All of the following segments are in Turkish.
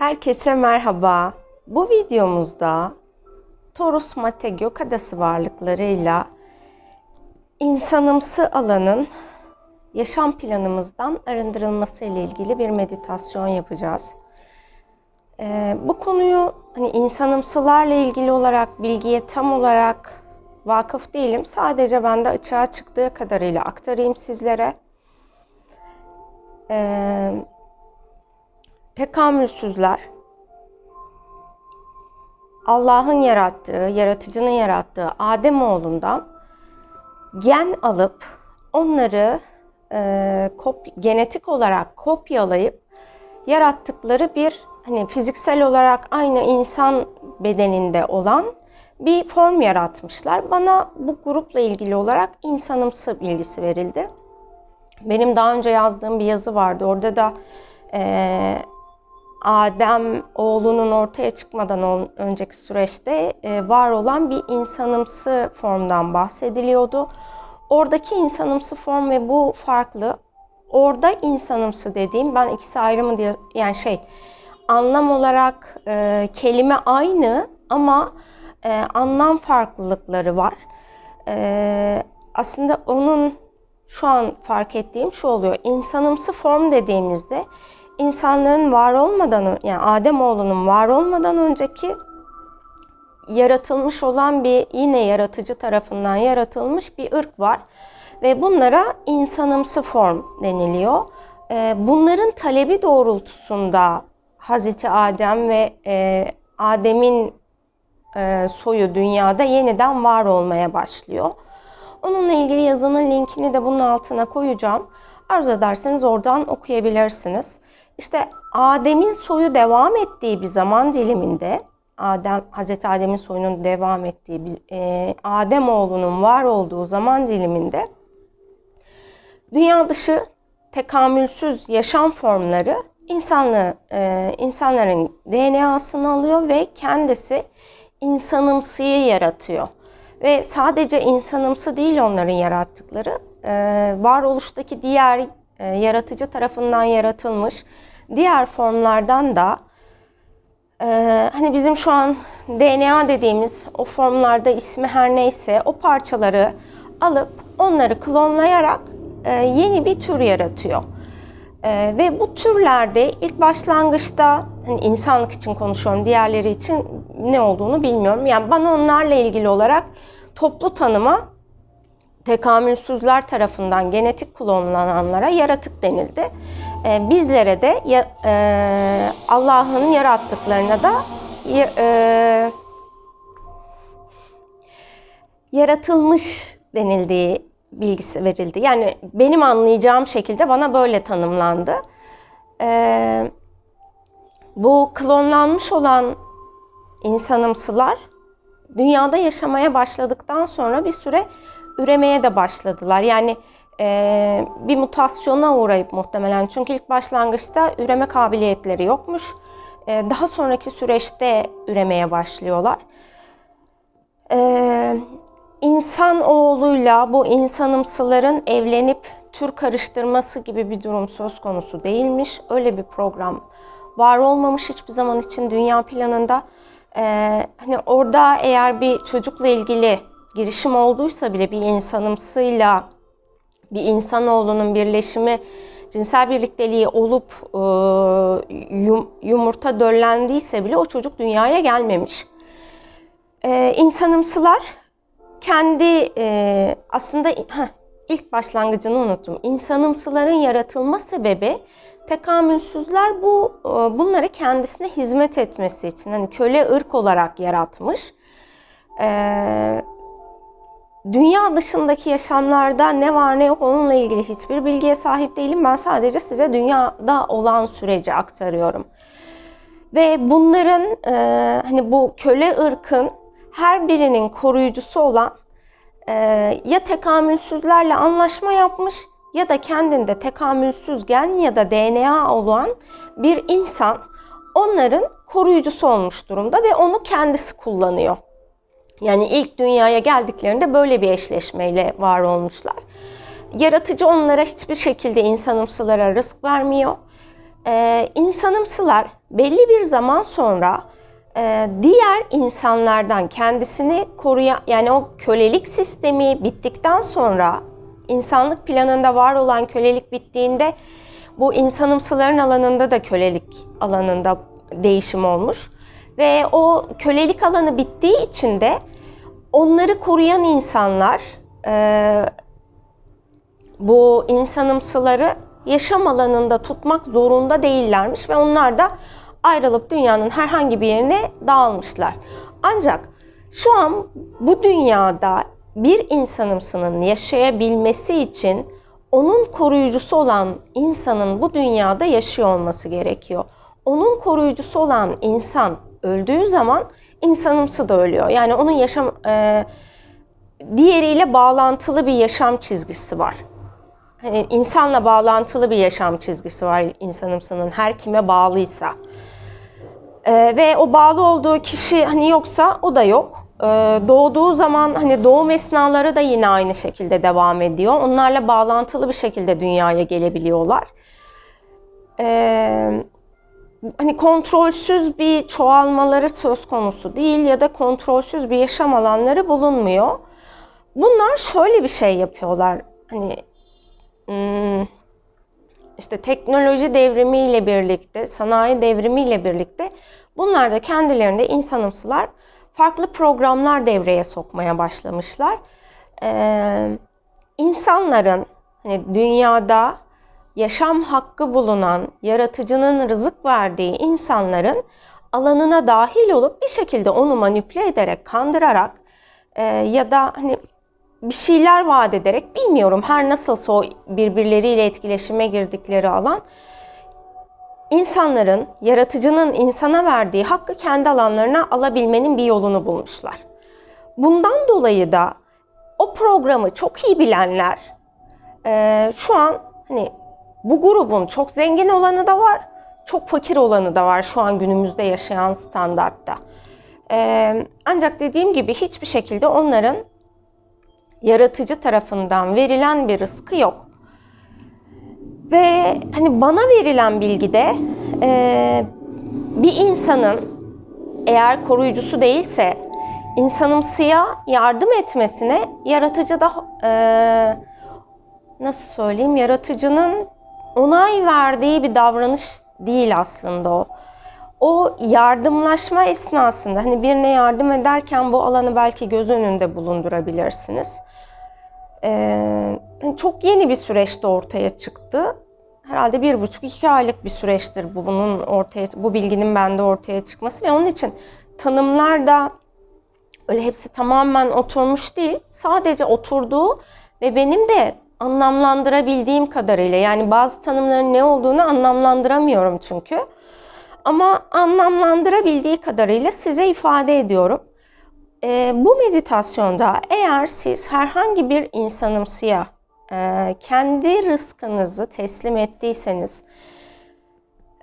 Herkese merhaba. Bu videomuzda Taurus Mate Gökadası varlıklarıyla insanımsı alanın yaşam planımızdan arındırılması ile ilgili bir meditasyon yapacağız. Ee, bu konuyu hani insanımsılarla ilgili olarak bilgiye tam olarak vakıf değilim. Sadece bende açığa çıktığı kadarıyla aktarayım sizlere. Ee, tekamülsüzler Allah'ın yarattığı, yaratıcının yarattığı Adem oğlundan gen alıp onları e, kop, genetik olarak kopyalayıp yarattıkları bir hani fiziksel olarak aynı insan bedeninde olan bir form yaratmışlar. Bana bu grupla ilgili olarak insanımsı bilgisi verildi. Benim daha önce yazdığım bir yazı vardı. Orada da e, Adem oğlunun ortaya çıkmadan önceki süreçte e, var olan bir insanımsı formdan bahsediliyordu. Oradaki insanımsı form ve bu farklı. Orada insanımsı dediğim ben ikisi ayrı mı diye yani şey anlam olarak e, kelime aynı ama e, anlam farklılıkları var. E, aslında onun şu an fark ettiğim şu oluyor. İnsanımsı form dediğimizde insanlığın var olmadan yani Adem oğlunun var olmadan önceki yaratılmış olan bir yine yaratıcı tarafından yaratılmış bir ırk var ve bunlara insanımsı form deniliyor. Bunların talebi doğrultusunda Hazreti Adem ve Adem'in soyu dünyada yeniden var olmaya başlıyor. Onunla ilgili yazının linkini de bunun altına koyacağım. Arzu ederseniz oradan okuyabilirsiniz. İşte Adem'in soyu devam ettiği bir zaman diliminde Adem Hazreti Adem'in soyunun devam ettiği bir e, Adem oğlunun var olduğu zaman diliminde dünya dışı tekamülsüz yaşam formları insanlığı e, insanların DNA'sını alıyor ve kendisi insanımsıyı yaratıyor. Ve sadece insanımsı değil onların yarattıkları, e, varoluştaki diğer e, yaratıcı tarafından yaratılmış diğer formlardan da e, hani bizim şu an DNA dediğimiz o formlarda ismi her neyse o parçaları alıp onları klonlayarak e, yeni bir tür yaratıyor. E, ve bu türlerde ilk başlangıçta hani insanlık için konuşuyorum, diğerleri için ne olduğunu bilmiyorum. Yani bana onlarla ilgili olarak toplu tanıma tekamülsüzler tarafından genetik klonlananlara yaratık denildi. E, bizlere de e, Allah'ın yarattıklarına da e, yaratılmış denildiği bilgisi verildi. Yani benim anlayacağım şekilde bana böyle tanımlandı. E, bu klonlanmış olan insanımsılar dünyada yaşamaya başladıktan sonra bir süre üremeye de başladılar. Yani e, bir mutasyona uğrayıp muhtemelen çünkü ilk başlangıçta üreme kabiliyetleri yokmuş. E, daha sonraki süreçte üremeye başlıyorlar. E, insan oğluyla bu insanımsıların evlenip tür karıştırması gibi bir durum söz konusu değilmiş. Öyle bir program var olmamış hiçbir zaman için dünya planında. Ee, hani orada eğer bir çocukla ilgili girişim olduysa bile bir insanımsıyla bir insanoğlunun birleşimi cinsel birlikteliği olup e, yumurta döllendiyse bile o çocuk dünyaya gelmemiş. E, insanımsılar kendi e, aslında ilk başlangıcını unuttum. İnsanımsıların yaratılma sebebi tekamülsüzler bu bunları kendisine hizmet etmesi için hani köle ırk olarak yaratmış. Dünya dışındaki yaşamlarda ne var ne yok onunla ilgili hiçbir bilgiye sahip değilim. Ben sadece size dünyada olan süreci aktarıyorum. Ve bunların e, hani bu köle ırkın her birinin koruyucusu olan e, ya tekamülsüzlerle anlaşma yapmış ya da kendinde tekamülsüz gen ya da DNA olan bir insan onların koruyucusu olmuş durumda ve onu kendisi kullanıyor. Yani ilk dünyaya geldiklerinde böyle bir eşleşmeyle var olmuşlar. Yaratıcı onlara hiçbir şekilde insanımsılara rızk vermiyor. e, insanımsılar belli bir zaman sonra e, diğer insanlardan kendisini koruyan yani o kölelik sistemi bittikten sonra insanlık planında var olan kölelik bittiğinde bu insanımsıların alanında da kölelik alanında değişim olmuş. Ve o kölelik alanı bittiği için de onları koruyan insanlar e, bu insanımsıları yaşam alanında tutmak zorunda değillermiş ve onlar da ayrılıp dünyanın herhangi bir yerine dağılmışlar. Ancak şu an bu dünyada bir insanımsının yaşayabilmesi için onun koruyucusu olan insanın bu dünyada yaşıyor olması gerekiyor. Onun koruyucusu olan insan öldüğü zaman insanımsı da ölüyor. Yani onun yaşam e, diğeriyle bağlantılı bir yaşam çizgisi var. Hani insanla bağlantılı bir yaşam çizgisi var insanımsının her kime bağlıysa. E, ve o bağlı olduğu kişi hani yoksa o da yok. E, doğduğu zaman hani doğum esnaları da yine aynı şekilde devam ediyor. Onlarla bağlantılı bir şekilde dünyaya gelebiliyorlar. E, hani kontrolsüz bir çoğalmaları söz konusu değil ya da kontrolsüz bir yaşam alanları bulunmuyor. Bunlar şöyle bir şey yapıyorlar. Hani hmm, işte teknoloji devrimiyle birlikte, sanayi devrimiyle birlikte bunlar da kendilerinde insanımsılar farklı programlar devreye sokmaya başlamışlar. Ee, insanların hani dünyada yaşam hakkı bulunan, yaratıcının rızık verdiği insanların alanına dahil olup bir şekilde onu manipüle ederek, kandırarak e, ya da hani bir şeyler vaat ederek bilmiyorum her nasılsa o birbirleriyle etkileşime girdikleri alan insanların, yaratıcının insana verdiği hakkı kendi alanlarına alabilmenin bir yolunu bulmuşlar. Bundan dolayı da o programı çok iyi bilenler e, şu an hani bu grubun çok zengin olanı da var, çok fakir olanı da var şu an günümüzde yaşayan standartta. Ee, ancak dediğim gibi hiçbir şekilde onların yaratıcı tarafından verilen bir rızkı yok. Ve hani bana verilen bilgide e, bir insanın eğer koruyucusu değilse insanımsıya yardım etmesine yaratıcı da e, nasıl söyleyeyim yaratıcının onay verdiği bir davranış değil aslında o. O yardımlaşma esnasında hani birine yardım ederken bu alanı belki göz önünde bulundurabilirsiniz. Ee, çok yeni bir süreçte ortaya çıktı. Herhalde bir buçuk iki aylık bir süreçtir bu bunun ortaya bu bilginin bende ortaya çıkması ve onun için tanımlar da öyle hepsi tamamen oturmuş değil. Sadece oturduğu ve benim de anlamlandırabildiğim kadarıyla yani bazı tanımların ne olduğunu anlamlandıramıyorum çünkü. Ama anlamlandırabildiği kadarıyla size ifade ediyorum. E, bu meditasyonda eğer siz herhangi bir insanımsıya e, kendi rızkınızı teslim ettiyseniz,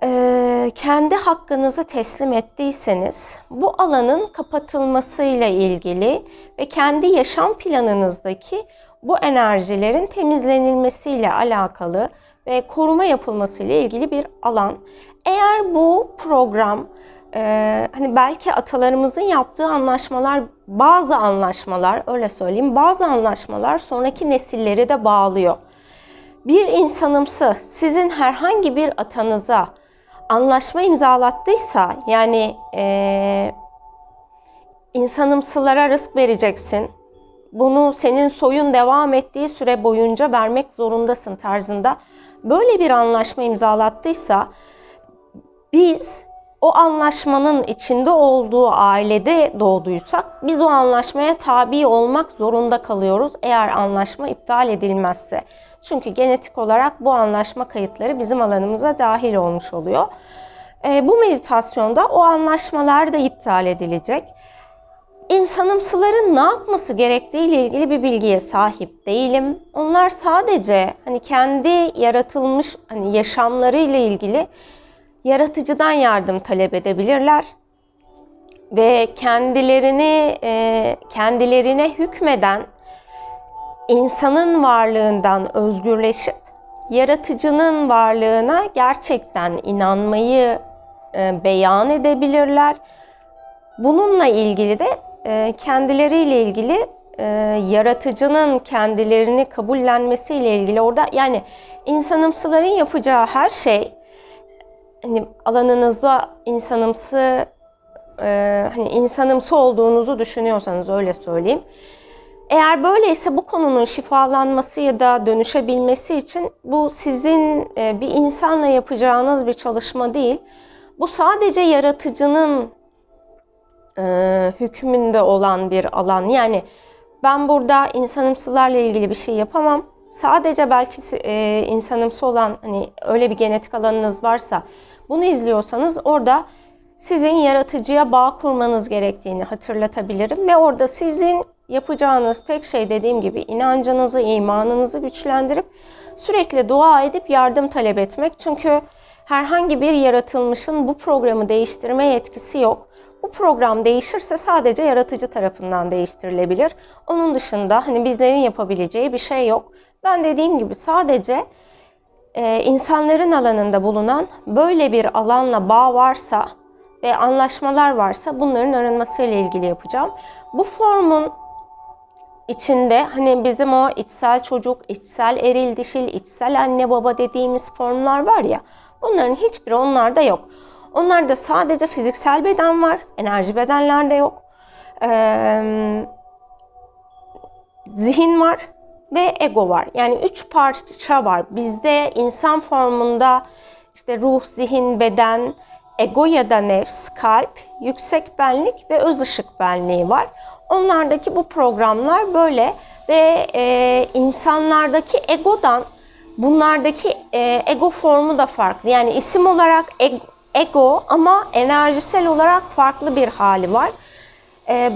e, kendi hakkınızı teslim ettiyseniz bu alanın kapatılmasıyla ilgili ve kendi yaşam planınızdaki bu enerjilerin temizlenilmesiyle alakalı ve koruma yapılması ile ilgili bir alan. Eğer bu program e, hani belki atalarımızın yaptığı anlaşmalar, bazı anlaşmalar öyle söyleyeyim, bazı anlaşmalar sonraki nesilleri de bağlıyor. Bir insanımsı sizin herhangi bir atanıza anlaşma imzalattıysa yani e, insanımsılara rızk vereceksin, bunu senin soyun devam ettiği süre boyunca vermek zorundasın tarzında böyle bir anlaşma imzalattıysa biz o anlaşmanın içinde olduğu ailede doğduysak biz o anlaşmaya tabi olmak zorunda kalıyoruz eğer anlaşma iptal edilmezse. Çünkü genetik olarak bu anlaşma kayıtları bizim alanımıza dahil olmuş oluyor. E, bu meditasyonda o anlaşmalar da iptal edilecek insanımsıların ne yapması gerektiği ile ilgili bir bilgiye sahip değilim. Onlar sadece hani kendi yaratılmış hani yaşamları ile ilgili yaratıcıdan yardım talep edebilirler ve kendilerini e, kendilerine hükmeden insanın varlığından özgürleşip yaratıcının varlığına gerçekten inanmayı e, beyan edebilirler. Bununla ilgili de kendileriyle ilgili e, yaratıcının kendilerini kabullenmesiyle ilgili orada yani insanımsıların yapacağı her şey hani alanınızda insanımsı e, hani insanımsı olduğunuzu düşünüyorsanız öyle söyleyeyim. Eğer böyleyse bu konunun şifalanması ya da dönüşebilmesi için bu sizin e, bir insanla yapacağınız bir çalışma değil. Bu sadece yaratıcının e, hükmünde olan bir alan. Yani ben burada insanımsılarla ilgili bir şey yapamam. Sadece belki e, insanımsı olan hani öyle bir genetik alanınız varsa bunu izliyorsanız orada sizin yaratıcıya bağ kurmanız gerektiğini hatırlatabilirim ve orada sizin yapacağınız tek şey dediğim gibi inancınızı, imanınızı güçlendirip sürekli dua edip yardım talep etmek. Çünkü herhangi bir yaratılmışın bu programı değiştirme yetkisi yok. Bu program değişirse sadece yaratıcı tarafından değiştirilebilir. Onun dışında hani bizlerin yapabileceği bir şey yok. Ben dediğim gibi sadece e, insanların alanında bulunan böyle bir alanla bağ varsa ve anlaşmalar varsa bunların arınmasıyla ilgili yapacağım. Bu formun içinde hani bizim o içsel çocuk, içsel eril dişil, içsel anne baba dediğimiz formlar var ya bunların hiçbiri onlarda yok. Onlarda sadece fiziksel beden var, enerji bedenlerde yok. Ee, zihin var ve ego var. Yani üç parça var. Bizde insan formunda işte ruh, zihin, beden, ego ya da nefs, kalp, yüksek benlik ve öz ışık benliği var. Onlardaki bu programlar böyle ve e, insanlardaki egodan bunlardaki e, ego formu da farklı. Yani isim olarak ego, ego ama enerjisel olarak farklı bir hali var. E,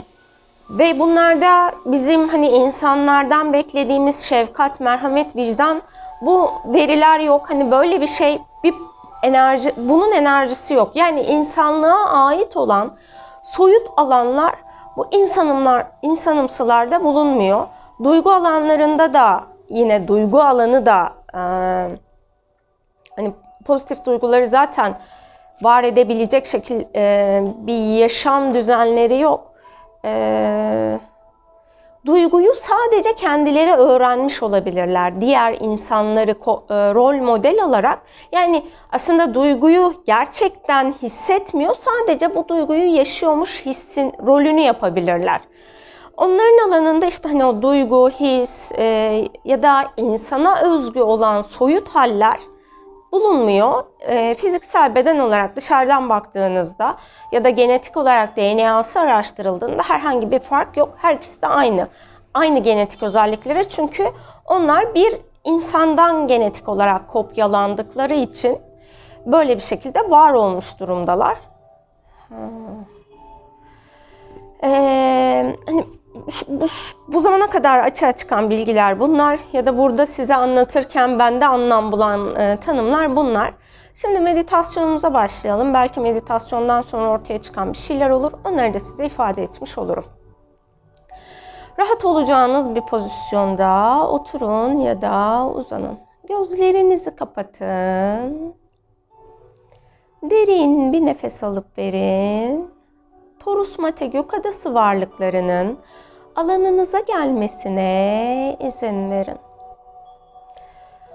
ve bunlarda bizim hani insanlardan beklediğimiz şefkat, merhamet, vicdan bu veriler yok. Hani böyle bir şey bir enerji bunun enerjisi yok. Yani insanlığa ait olan soyut alanlar bu insanımlar insanımsılarda bulunmuyor. Duygu alanlarında da yine duygu alanı da e, hani pozitif duyguları zaten var edebilecek şekil e, bir yaşam düzenleri yok. E, duyguyu sadece kendileri öğrenmiş olabilirler. Diğer insanları e, rol model alarak yani aslında duyguyu gerçekten hissetmiyor. Sadece bu duyguyu yaşıyormuş hissin rolünü yapabilirler. Onların alanında işte hani o duygu, his e, ya da insana özgü olan soyut haller bulunmuyor. E, fiziksel beden olarak dışarıdan baktığınızda ya da genetik olarak DNA'sı araştırıldığında herhangi bir fark yok. Her ikisi de aynı. Aynı genetik özellikleri çünkü onlar bir insandan genetik olarak kopyalandıkları için böyle bir şekilde var olmuş durumdalar. Ee, hani bu, bu zamana kadar açığa çıkan bilgiler bunlar ya da burada size anlatırken bende anlam bulan e, tanımlar bunlar. Şimdi meditasyonumuza başlayalım. Belki meditasyondan sonra ortaya çıkan bir şeyler olur. Onları da size ifade etmiş olurum. Rahat olacağınız bir pozisyonda oturun ya da uzanın. Gözlerinizi kapatın. Derin bir nefes alıp verin. Torus Mate Gökadası varlıklarının alanınıza gelmesine izin verin.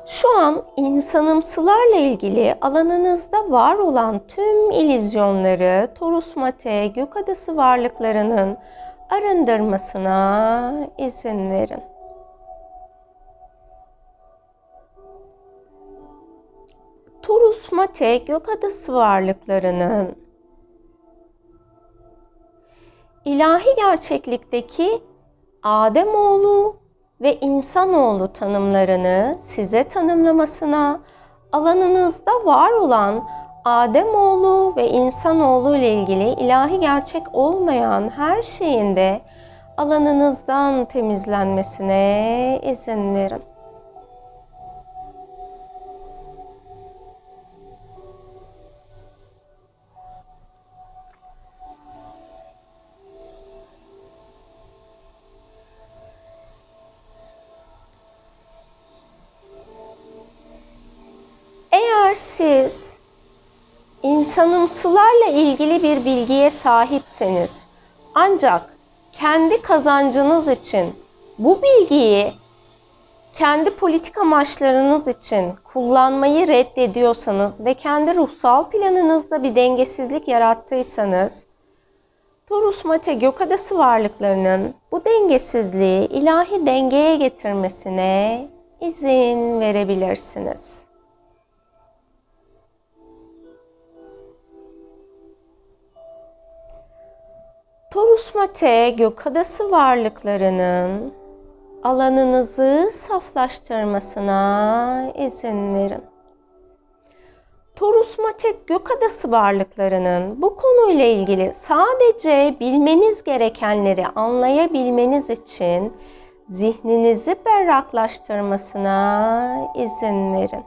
Şu an insanımsılarla ilgili alanınızda var olan tüm ilizyonları Torus Mate Gökadası varlıklarının arındırmasına izin verin. Torus Mate Gökadası varlıklarının ilahi gerçeklikteki Ademoğlu ve insanoğlu tanımlarını size tanımlamasına, alanınızda var olan Ademoğlu ve insanoğlu ile ilgili ilahi gerçek olmayan her şeyin de alanınızdan temizlenmesine izin verin. Siz insanımsılarla ilgili bir bilgiye sahipseniz ancak kendi kazancınız için bu bilgiyi kendi politik amaçlarınız için kullanmayı reddediyorsanız ve kendi ruhsal planınızda bir dengesizlik yarattıysanız Torus Mate Gökadası varlıklarının bu dengesizliği ilahi dengeye getirmesine izin verebilirsiniz. Torus Mate Gökadası varlıklarının alanınızı saflaştırmasına izin verin. Torus Matek Gökadası varlıklarının bu konuyla ilgili sadece bilmeniz gerekenleri anlayabilmeniz için zihninizi berraklaştırmasına izin verin.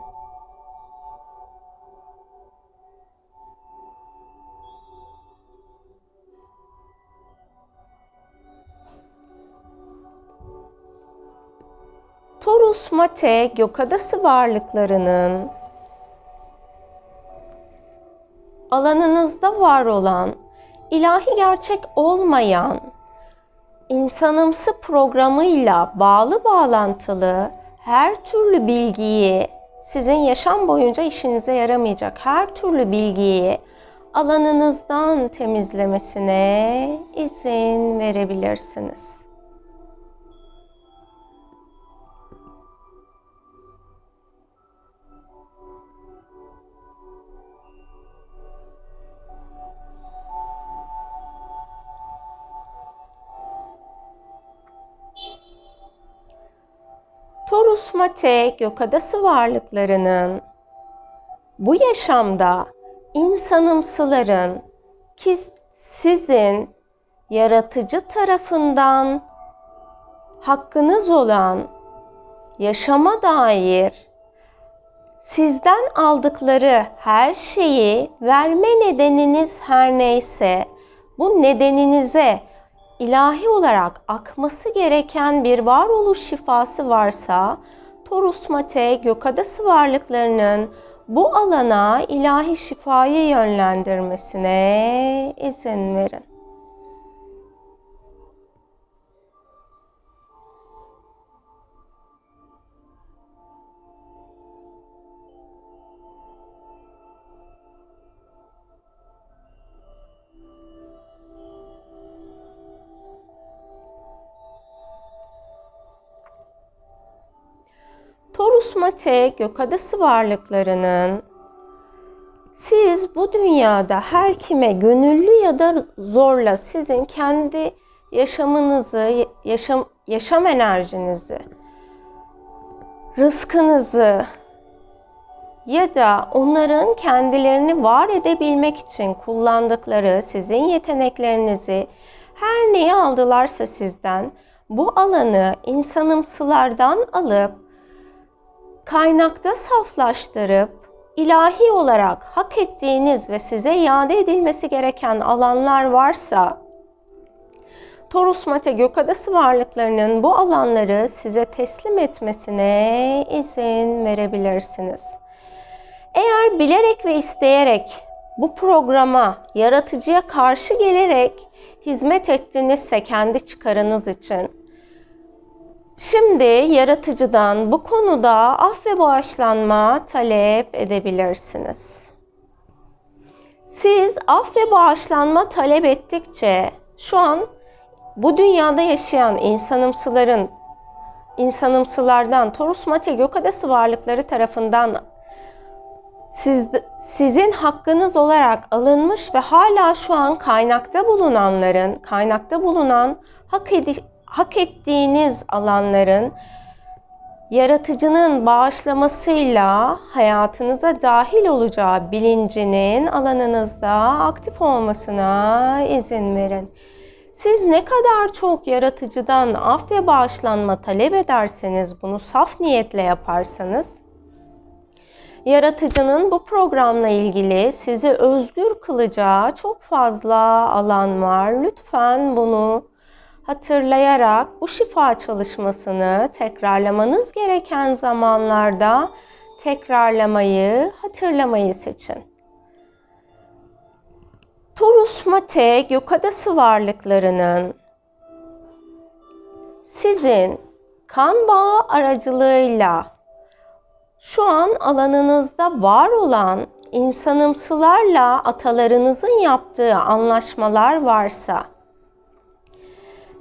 Torus Mate Gökadası varlıklarının alanınızda var olan, ilahi gerçek olmayan, insanımsı programıyla bağlı bağlantılı her türlü bilgiyi, sizin yaşam boyunca işinize yaramayacak her türlü bilgiyi alanınızdan temizlemesine izin verebilirsiniz. Torus Mate gökadası varlıklarının. Bu yaşamda insanımsıların ki sizin yaratıcı tarafından hakkınız olan yaşama dair sizden aldıkları her şeyi verme nedeniniz her neyse bu nedeninize ilahi olarak akması gereken bir varoluş şifası varsa Torus Mate Gökadası varlıklarının bu alana ilahi şifayı yönlendirmesine izin verin. Torus Mate gökadası varlıklarının. Siz bu dünyada her kime gönüllü ya da zorla sizin kendi yaşamınızı, yaşam, yaşam enerjinizi, rızkınızı ya da onların kendilerini var edebilmek için kullandıkları sizin yeteneklerinizi her neyi aldılarsa sizden bu alanı insanımsılardan alıp kaynakta saflaştırıp ilahi olarak hak ettiğiniz ve size iade edilmesi gereken alanlar varsa Torus Mate Gökadası varlıklarının bu alanları size teslim etmesine izin verebilirsiniz. Eğer bilerek ve isteyerek bu programa, yaratıcıya karşı gelerek hizmet ettinizse kendi çıkarınız için Şimdi yaratıcıdan bu konuda af ve bağışlanma talep edebilirsiniz. Siz af ve bağışlanma talep ettikçe şu an bu dünyada yaşayan insanımsıların insanımsılardan Torus Mate Gökadası varlıkları tarafından siz, sizin hakkınız olarak alınmış ve hala şu an kaynakta bulunanların, kaynakta bulunan hak, edi, hak ettiğiniz alanların yaratıcının bağışlamasıyla hayatınıza dahil olacağı bilincinin alanınızda aktif olmasına izin verin. Siz ne kadar çok yaratıcıdan af ve bağışlanma talep ederseniz bunu saf niyetle yaparsanız yaratıcının bu programla ilgili sizi özgür kılacağı çok fazla alan var. Lütfen bunu hatırlayarak bu şifa çalışmasını tekrarlamanız gereken zamanlarda tekrarlamayı, hatırlamayı seçin. Torus Mate gökadası varlıklarının sizin kan bağı aracılığıyla şu an alanınızda var olan insanımsılarla atalarınızın yaptığı anlaşmalar varsa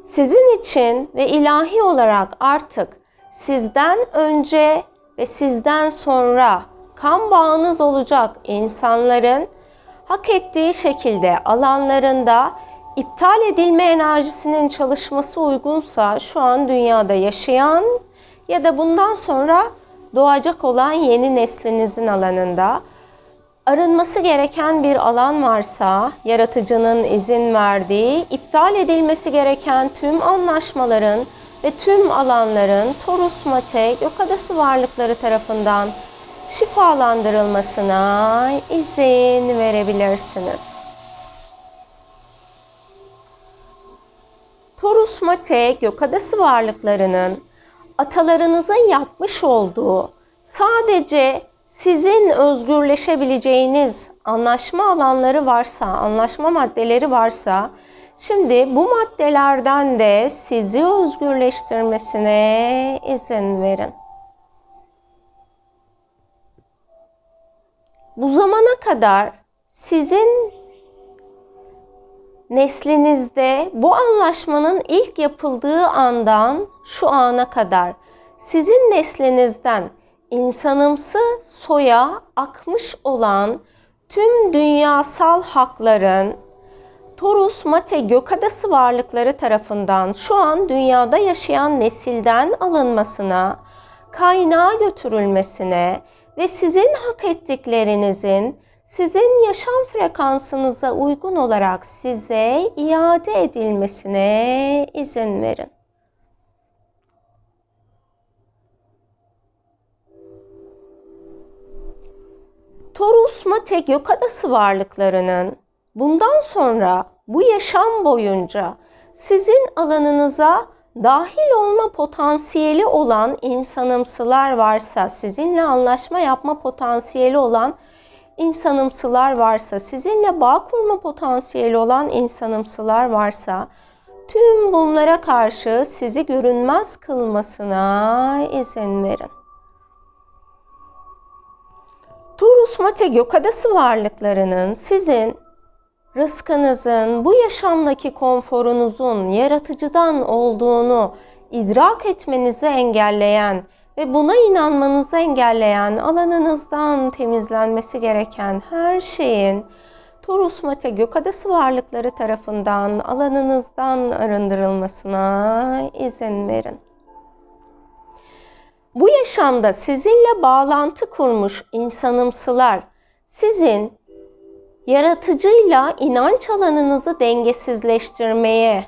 sizin için ve ilahi olarak artık sizden önce ve sizden sonra kan bağınız olacak insanların hak ettiği şekilde alanlarında iptal edilme enerjisinin çalışması uygunsa şu an dünyada yaşayan ya da bundan sonra doğacak olan yeni neslinizin alanında arınması gereken bir alan varsa, yaratıcının izin verdiği, iptal edilmesi gereken tüm anlaşmaların ve tüm alanların Torus Mate Gökadası varlıkları tarafından şifalandırılmasına izin verebilirsiniz. Torus Mate Gökadası varlıklarının atalarınızın yapmış olduğu sadece sizin özgürleşebileceğiniz anlaşma alanları varsa, anlaşma maddeleri varsa şimdi bu maddelerden de sizi özgürleştirmesine izin verin. Bu zamana kadar sizin neslinizde bu anlaşmanın ilk yapıldığı andan şu ana kadar sizin neslinizden insanımsı soya akmış olan tüm dünyasal hakların Torus Mate Gökadası varlıkları tarafından şu an dünyada yaşayan nesilden alınmasına, kaynağa götürülmesine ve sizin hak ettiklerinizin sizin yaşam frekansınıza uygun olarak size iade edilmesine izin verin. Torus Mate Gökadası varlıklarının bundan sonra bu yaşam boyunca sizin alanınıza dahil olma potansiyeli olan insanımsılar varsa, sizinle anlaşma yapma potansiyeli olan insanımsılar varsa, sizinle bağ kurma potansiyeli olan insanımsılar varsa, tüm bunlara karşı sizi görünmez kılmasına izin verin. Turus Mate Gökadası varlıklarının sizin rızkınızın, bu yaşamdaki konforunuzun yaratıcıdan olduğunu idrak etmenizi engelleyen ve buna inanmanızı engelleyen alanınızdan temizlenmesi gereken her şeyin Torus Mate Gökadası varlıkları tarafından alanınızdan arındırılmasına izin verin. Bu yaşamda sizinle bağlantı kurmuş insanımsılar sizin yaratıcıyla inanç alanınızı dengesizleştirmeye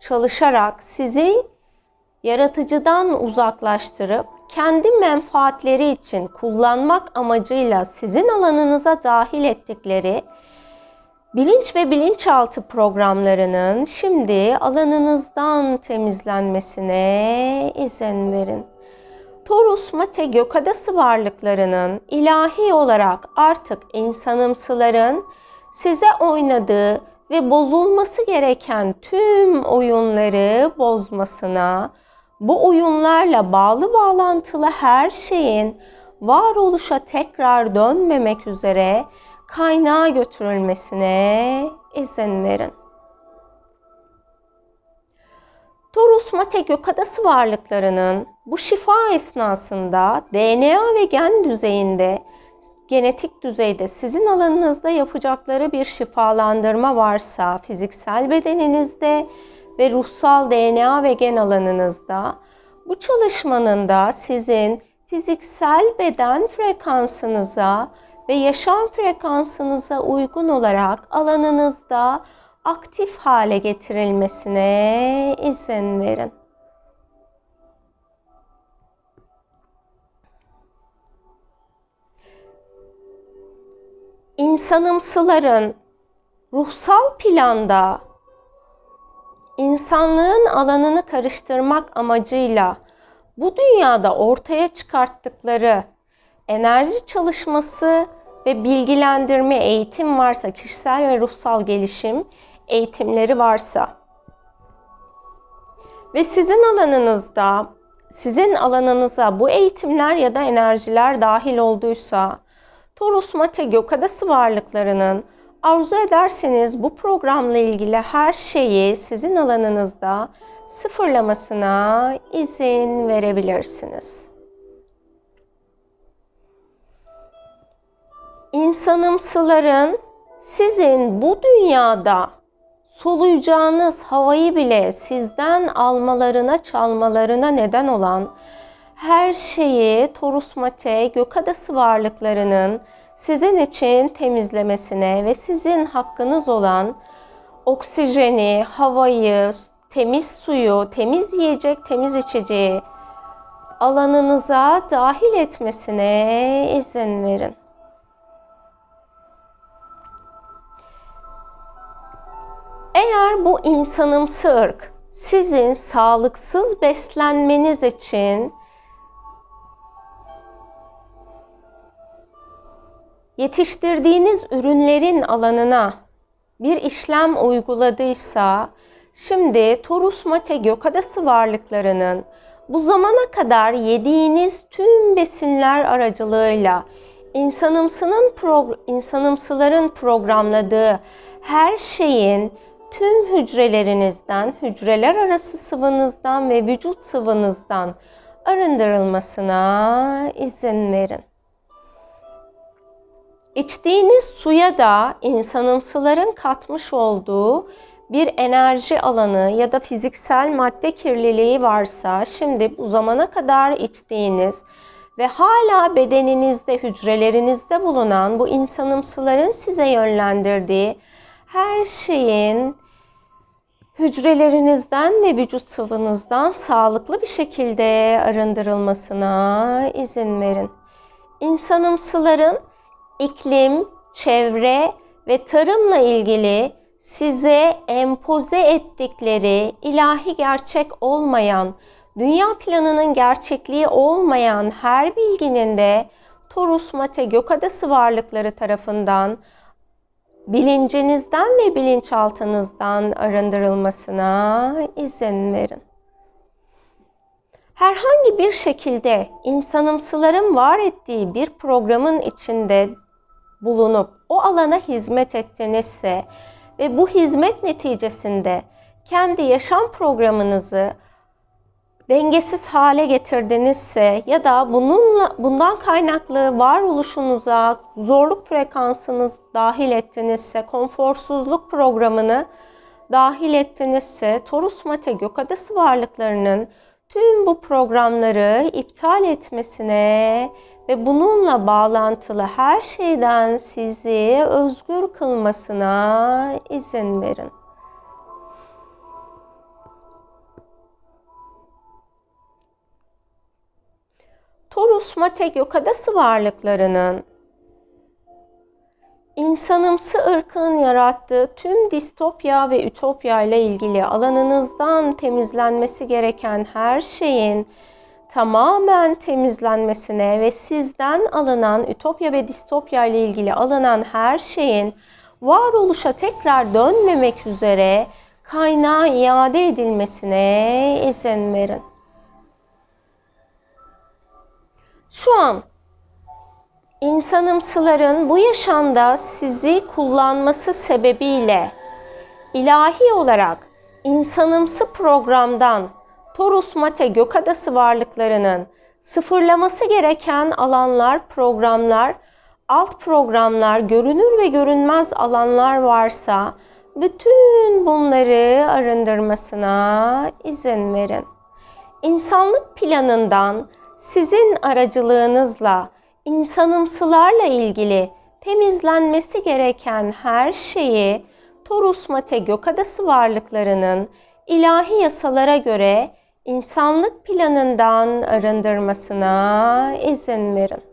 çalışarak sizi yaratıcıdan uzaklaştırıp kendi menfaatleri için kullanmak amacıyla sizin alanınıza dahil ettikleri bilinç ve bilinçaltı programlarının şimdi alanınızdan temizlenmesine izin verin. Torus Mate Gökadası varlıklarının ilahi olarak artık insanımsıların size oynadığı ve bozulması gereken tüm oyunları bozmasına, bu oyunlarla bağlı bağlantılı her şeyin varoluşa tekrar dönmemek üzere kaynağa götürülmesine izin verin. Torus Mate Gökadası varlıklarının bu şifa esnasında DNA ve gen düzeyinde, genetik düzeyde sizin alanınızda yapacakları bir şifalandırma varsa fiziksel bedeninizde ve ruhsal DNA ve gen alanınızda bu çalışmanın da sizin fiziksel beden frekansınıza ve yaşam frekansınıza uygun olarak alanınızda aktif hale getirilmesine izin verin. İnsanımsıların ruhsal planda insanlığın alanını karıştırmak amacıyla bu dünyada ortaya çıkarttıkları enerji çalışması ve bilgilendirme eğitim varsa, kişisel ve ruhsal gelişim eğitimleri varsa ve sizin alanınızda, sizin alanınıza bu eğitimler ya da enerjiler dahil olduysa, Torus Mate Gökadası varlıklarının arzu ederseniz bu programla ilgili her şeyi sizin alanınızda sıfırlamasına izin verebilirsiniz. İnsanımsıların sizin bu dünyada soluyacağınız havayı bile sizden almalarına, çalmalarına neden olan her şeyi Torus Mate, Gökadası varlıklarının sizin için temizlemesine ve sizin hakkınız olan oksijeni, havayı, temiz suyu, temiz yiyecek, temiz içeceği alanınıza dahil etmesine izin verin. Eğer bu insanımsı ırk sizin sağlıksız beslenmeniz için yetiştirdiğiniz ürünlerin alanına bir işlem uyguladıysa, şimdi Torus Mate Gökadası varlıklarının bu zamana kadar yediğiniz tüm besinler aracılığıyla insanımsının pro, insanımsıların programladığı her şeyin tüm hücrelerinizden, hücreler arası sıvınızdan ve vücut sıvınızdan arındırılmasına izin verin. İçtiğiniz suya da insanımsıların katmış olduğu bir enerji alanı ya da fiziksel madde kirliliği varsa şimdi bu zamana kadar içtiğiniz ve hala bedeninizde, hücrelerinizde bulunan bu insanımsıların size yönlendirdiği her şeyin hücrelerinizden ve vücut sıvınızdan sağlıklı bir şekilde arındırılmasına izin verin. İnsanımsıların iklim, çevre ve tarımla ilgili size empoze ettikleri ilahi gerçek olmayan, dünya planının gerçekliği olmayan her bilginin de Torus Mate Gökadası varlıkları tarafından bilincinizden ve bilinçaltınızdan arındırılmasına izin verin. Herhangi bir şekilde insanımsıların var ettiği bir programın içinde bulunup o alana hizmet ettinizse ve bu hizmet neticesinde kendi yaşam programınızı dengesiz hale getirdinizse ya da bununla bundan kaynaklı varoluşunuza zorluk frekansınız dahil ettinizse, konforsuzluk programını dahil ettinizse Torus Mate Gökadası varlıklarının tüm bu programları iptal etmesine ve bununla bağlantılı her şeyden sizi özgür kılmasına izin verin. Torus Mate Gökadası varlıklarının insanımsı ırkın yarattığı tüm distopya ve ütopya ile ilgili alanınızdan temizlenmesi gereken her şeyin tamamen temizlenmesine ve sizden alınan ütopya ve distopya ile ilgili alınan her şeyin varoluşa tekrar dönmemek üzere kaynağa iade edilmesine izin verin. Şu an insanımsıların bu yaşamda sizi kullanması sebebiyle ilahi olarak insanımsı programdan Torus Mate Gökadası varlıklarının sıfırlaması gereken alanlar, programlar, alt programlar, görünür ve görünmez alanlar varsa bütün bunları arındırmasına izin verin. İnsanlık planından sizin aracılığınızla insanımsılarla ilgili temizlenmesi gereken her şeyi Torus Mate Gökadası varlıklarının ilahi yasalara göre insanlık planından arındırmasına izin verin.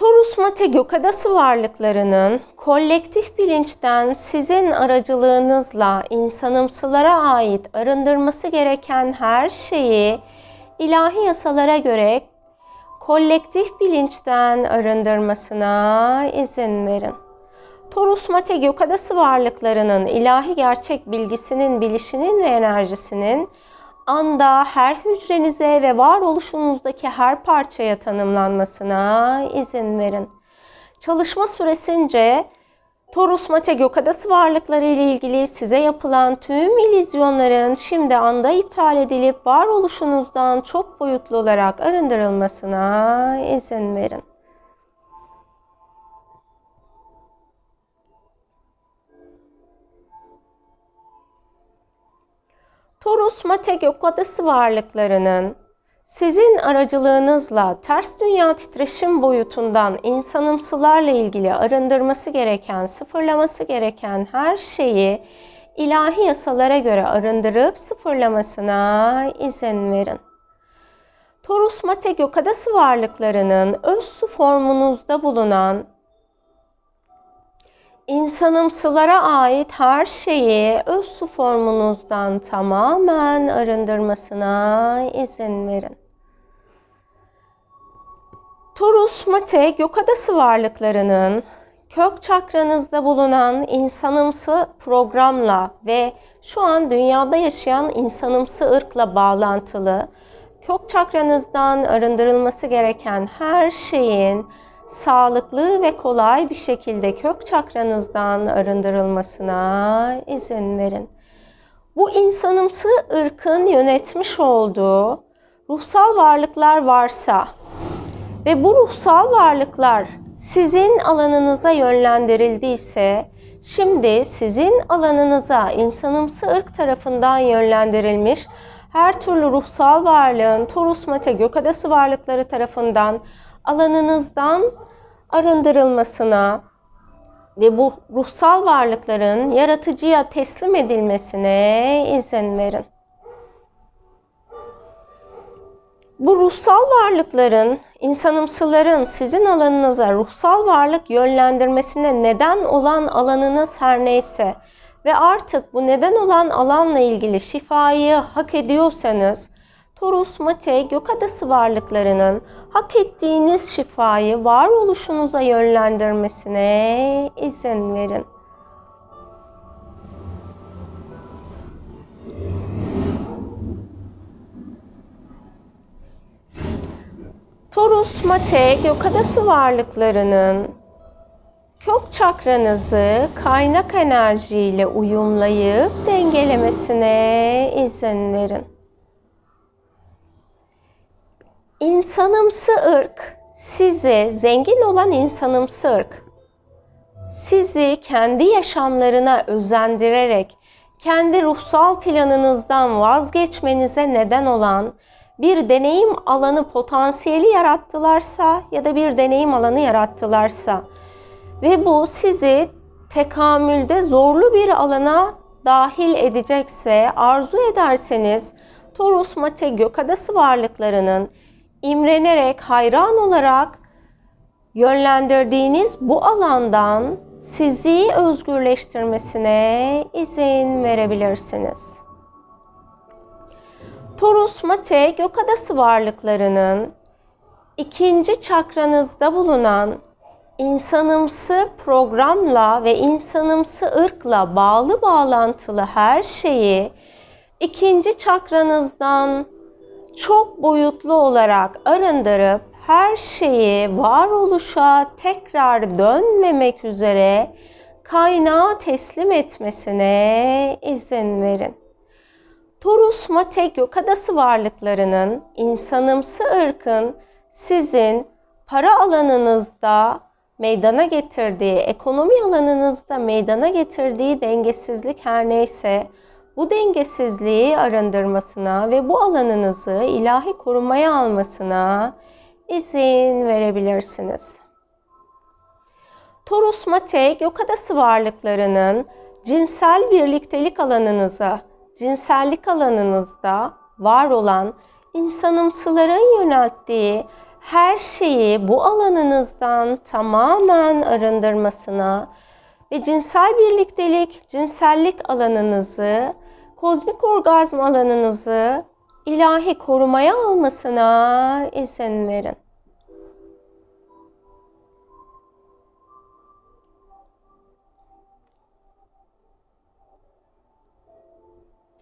Torus Mate Gökadası varlıklarının kolektif bilinçten sizin aracılığınızla insanımsılara ait arındırması gereken her şeyi ilahi yasalara göre kolektif bilinçten arındırmasına izin verin. Torus Mate Gökadası varlıklarının ilahi gerçek bilgisinin, bilişinin ve enerjisinin anda her hücrenize ve varoluşunuzdaki her parçaya tanımlanmasına izin verin. Çalışma süresince Torus Mate Gökadası varlıkları ile ilgili size yapılan tüm ilizyonların şimdi anda iptal edilip varoluşunuzdan çok boyutlu olarak arındırılmasına izin verin. Torus Mate Gökadası varlıklarının sizin aracılığınızla ters dünya titreşim boyutundan insanımsılarla ilgili arındırması gereken, sıfırlaması gereken her şeyi ilahi yasalara göre arındırıp sıfırlamasına izin verin. Torus Mate Gökadası varlıklarının öz su formunuzda bulunan insanımsılara ait her şeyi öz su formunuzdan tamamen arındırmasına izin verin. Torus Mate Gökadası varlıklarının kök çakranızda bulunan insanımsı programla ve şu an dünyada yaşayan insanımsı ırkla bağlantılı kök çakranızdan arındırılması gereken her şeyin sağlıklı ve kolay bir şekilde kök çakranızdan arındırılmasına izin verin. Bu insanımsı ırkın yönetmiş olduğu ruhsal varlıklar varsa ve bu ruhsal varlıklar sizin alanınıza yönlendirildiyse, şimdi sizin alanınıza insanımsı ırk tarafından yönlendirilmiş her türlü ruhsal varlığın Torus Mate Gökadası varlıkları tarafından alanınızdan arındırılmasına ve bu ruhsal varlıkların yaratıcıya teslim edilmesine izin verin. Bu ruhsal varlıkların, insanımsıların sizin alanınıza ruhsal varlık yönlendirmesine neden olan alanınız her neyse ve artık bu neden olan alanla ilgili şifayı hak ediyorsanız, Torus, Mate, Gökadası varlıklarının hak ettiğiniz şifayı varoluşunuza yönlendirmesine izin verin. Torus, Mate, Gökadası varlıklarının kök çakranızı kaynak enerjiyle uyumlayıp dengelemesine izin verin. İnsanımsı ırk sizi, zengin olan insanımsı ırk, sizi kendi yaşamlarına özendirerek kendi ruhsal planınızdan vazgeçmenize neden olan bir deneyim alanı potansiyeli yarattılarsa ya da bir deneyim alanı yarattılarsa ve bu sizi tekamülde zorlu bir alana dahil edecekse arzu ederseniz Torus Mate Gökadası varlıklarının imrenerek, hayran olarak yönlendirdiğiniz bu alandan sizi özgürleştirmesine izin verebilirsiniz. Torus Mate Gökadası varlıklarının ikinci çakranızda bulunan insanımsı programla ve insanımsı ırkla bağlı bağlantılı her şeyi ikinci çakranızdan çok boyutlu olarak arındırıp her şeyi varoluşa tekrar dönmemek üzere kaynağa teslim etmesine izin verin. Torus Mate Gökadası varlıklarının insanımsı ırkın sizin para alanınızda meydana getirdiği, ekonomi alanınızda meydana getirdiği dengesizlik her neyse bu dengesizliği arındırmasına ve bu alanınızı ilahi korumaya almasına izin verebilirsiniz. Torus Mate Gökadası varlıklarının cinsel birliktelik alanınıza, cinsellik alanınızda var olan insanımsıların yönelttiği her şeyi bu alanınızdan tamamen arındırmasına ve cinsel birliktelik, cinsellik alanınızı, kozmik orgazm alanınızı ilahi korumaya almasına izin verin.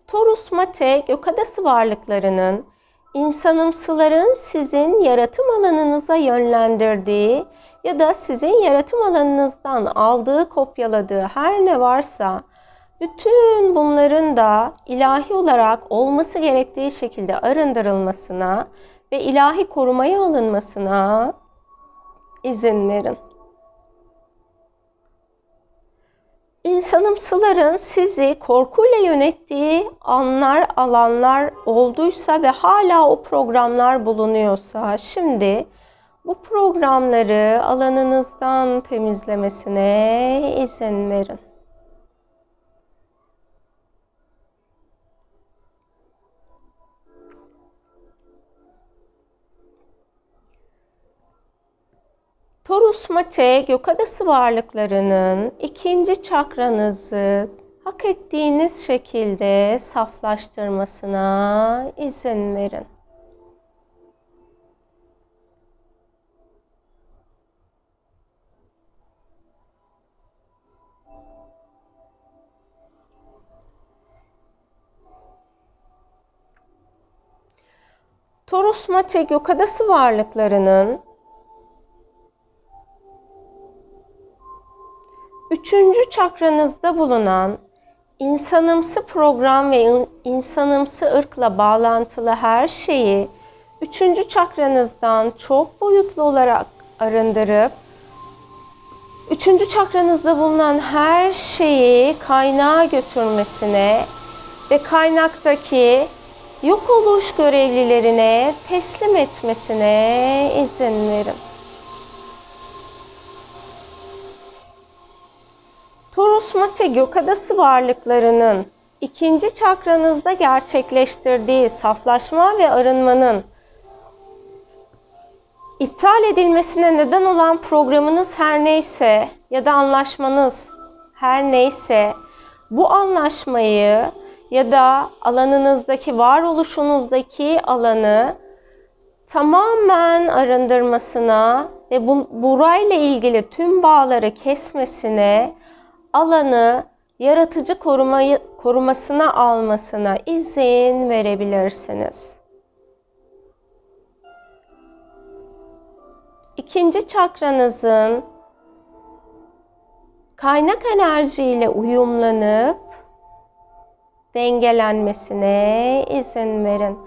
Torus Mate gökadası varlıklarının insanımsıların sizin yaratım alanınıza yönlendirdiği ya da sizin yaratım alanınızdan aldığı, kopyaladığı her ne varsa bütün bunların da ilahi olarak olması gerektiği şekilde arındırılmasına ve ilahi korumaya alınmasına izin verin. İnsanımsıların sizi korkuyla yönettiği anlar, alanlar olduysa ve hala o programlar bulunuyorsa şimdi bu programları alanınızdan temizlemesine izin verin. Torus Mate gökadası varlıklarının ikinci çakranızı hak ettiğiniz şekilde saflaştırmasına izin verin. Torus Mate gökadası varlıklarının Üçüncü çakranızda bulunan insanımsı program ve insanımsı ırkla bağlantılı her şeyi üçüncü çakranızdan çok boyutlu olarak arındırıp üçüncü çakranızda bulunan her şeyi kaynağa götürmesine ve kaynaktaki yok oluş görevlilerine teslim etmesine izin verin. Taurus Mate Gökadası varlıklarının ikinci çakranızda gerçekleştirdiği saflaşma ve arınmanın iptal edilmesine neden olan programınız her neyse ya da anlaşmanız her neyse bu anlaşmayı ya da alanınızdaki varoluşunuzdaki alanı tamamen arındırmasına ve bu, burayla ilgili tüm bağları kesmesine alanı yaratıcı korumayı, korumasına almasına izin verebilirsiniz. İkinci çakranızın kaynak enerjiyle uyumlanıp dengelenmesine izin verin.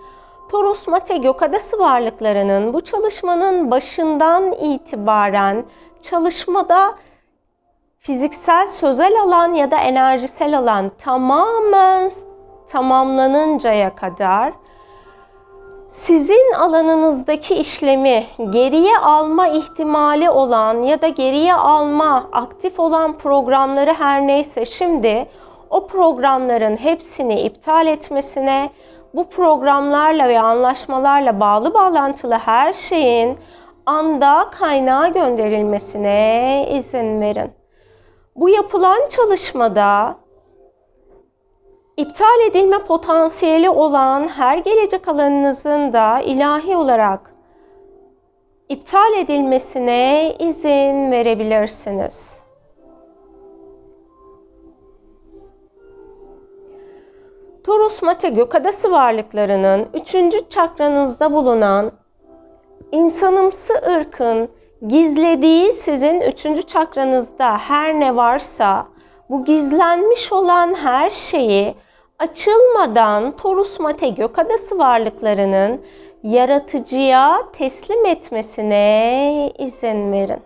Torus Mate Gökadası varlıklarının bu çalışmanın başından itibaren çalışmada fiziksel sözel alan ya da enerjisel alan tamamen tamamlanıncaya kadar sizin alanınızdaki işlemi geriye alma ihtimali olan ya da geriye alma aktif olan programları her neyse şimdi o programların hepsini iptal etmesine, bu programlarla ve anlaşmalarla bağlı bağlantılı her şeyin anda kaynağa gönderilmesine izin verin. Bu yapılan çalışmada iptal edilme potansiyeli olan her gelecek alanınızın da ilahi olarak iptal edilmesine izin verebilirsiniz. Torus Mate Gökadası varlıklarının üçüncü çakranızda bulunan insanımsı ırkın gizlediği sizin üçüncü çakranızda her ne varsa bu gizlenmiş olan her şeyi açılmadan Torus Mate Gökadası varlıklarının yaratıcıya teslim etmesine izin verin.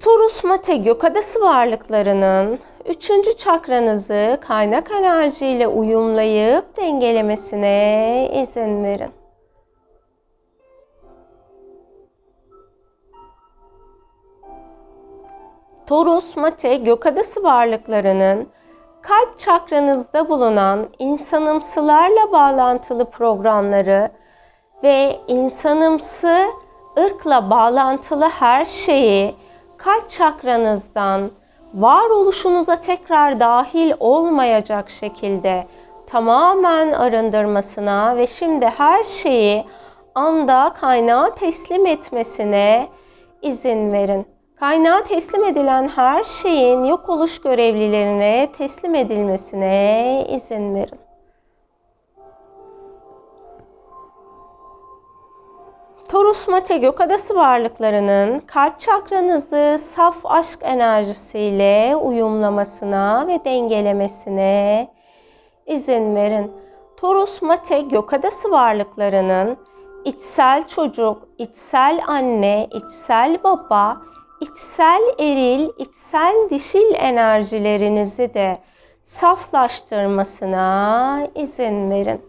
Torus Mate Gökadası varlıklarının üçüncü çakranızı kaynak enerjiyle uyumlayıp dengelemesine izin verin. Torus, Mate, Gökadası varlıklarının kalp çakranızda bulunan insanımsılarla bağlantılı programları ve insanımsı ırkla bağlantılı her şeyi kalp çakranızdan varoluşunuza tekrar dahil olmayacak şekilde tamamen arındırmasına ve şimdi her şeyi anda kaynağa teslim etmesine izin verin. Kaynağa teslim edilen her şeyin yok oluş görevlilerine teslim edilmesine izin verin. Torus Mate Gökadası varlıklarının kalp çakranızı saf aşk enerjisiyle uyumlamasına ve dengelemesine izin verin. Torus Mate Gökadası varlıklarının içsel çocuk, içsel anne, içsel baba, içsel eril, içsel dişil enerjilerinizi de saflaştırmasına izin verin.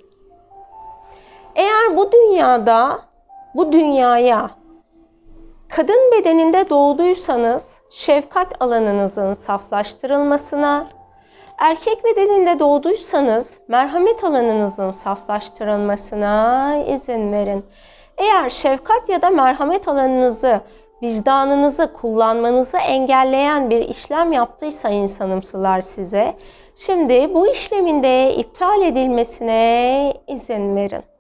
Eğer bu dünyada, bu dünyaya kadın bedeninde doğduysanız şefkat alanınızın saflaştırılmasına, erkek bedeninde doğduysanız merhamet alanınızın saflaştırılmasına izin verin. Eğer şefkat ya da merhamet alanınızı vicdanınızı kullanmanızı engelleyen bir işlem yaptıysa insanımsılar size, şimdi bu işlemin de iptal edilmesine izin verin.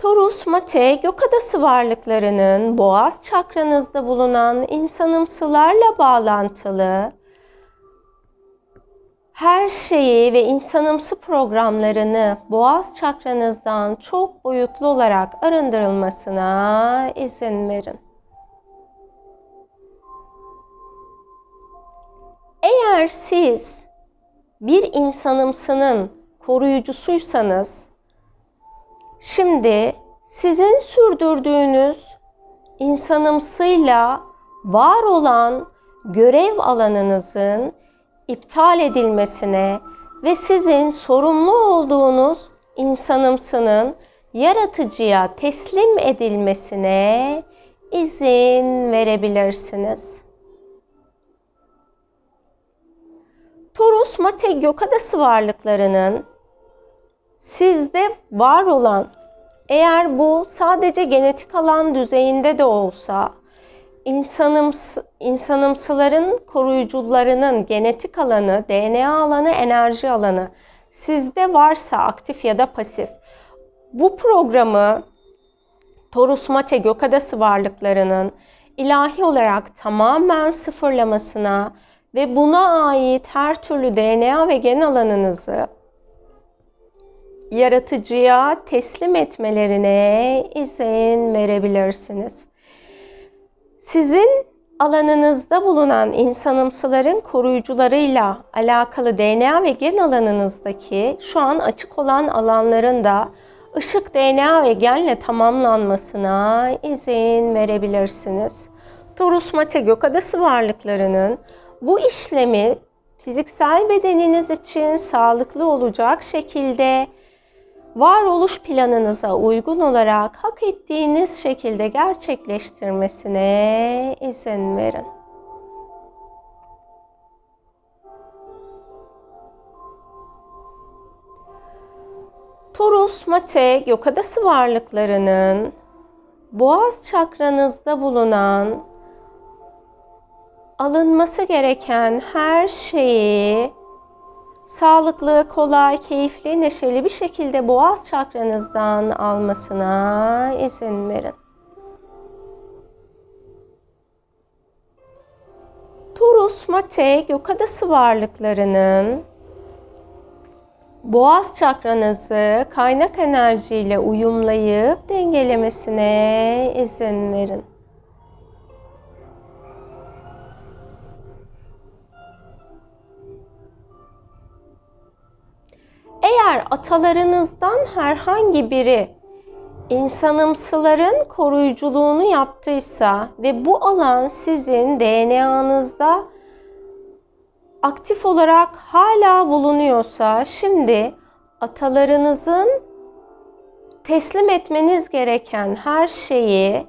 Torus Mate Gökadası varlıklarının boğaz çakranızda bulunan insanımsılarla bağlantılı her şeyi ve insanımsı programlarını boğaz çakranızdan çok boyutlu olarak arındırılmasına izin verin. Eğer siz bir insanımsının koruyucusuysanız, şimdi sizin sürdürdüğünüz insanımsıyla var olan görev alanınızın iptal edilmesine ve sizin sorumlu olduğunuz insanımsının yaratıcıya teslim edilmesine izin verebilirsiniz. Torus Mate Gökadası varlıklarının sizde var olan eğer bu sadece genetik alan düzeyinde de olsa insanımsı, insanımsıların koruyucularının genetik alanı, DNA alanı, enerji alanı sizde varsa aktif ya da pasif bu programı Torus Mate Gökadası varlıklarının ilahi olarak tamamen sıfırlamasına ve buna ait her türlü DNA ve gen alanınızı yaratıcıya teslim etmelerine izin verebilirsiniz. Sizin alanınızda bulunan insanımsıların koruyucularıyla alakalı DNA ve gen alanınızdaki şu an açık olan alanların da ışık DNA ve genle tamamlanmasına izin verebilirsiniz. Torus Mate Gökadası varlıklarının bu işlemi fiziksel bedeniniz için sağlıklı olacak şekilde varoluş planınıza uygun olarak hak ettiğiniz şekilde gerçekleştirmesine izin verin. Torus, Mate, Gökadası varlıklarının boğaz çakranızda bulunan alınması gereken her şeyi sağlıklı, kolay, keyifli, neşeli bir şekilde boğaz çakranızdan almasına izin verin. Taurus, Mate, Gökadası varlıklarının boğaz çakranızı kaynak enerjiyle uyumlayıp dengelemesine izin verin. Eğer atalarınızdan herhangi biri insanımsıların koruyuculuğunu yaptıysa ve bu alan sizin DNA'nızda aktif olarak hala bulunuyorsa şimdi atalarınızın teslim etmeniz gereken her şeyi